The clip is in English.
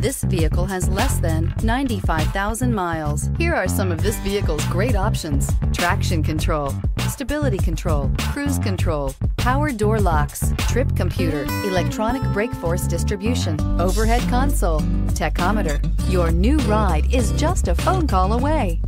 This vehicle has less than 95,000 miles. Here are some of this vehicle's great options. Traction control, stability control, cruise control, power door locks, trip computer, electronic brake force distribution, overhead console, tachometer. Your new ride is just a phone call away.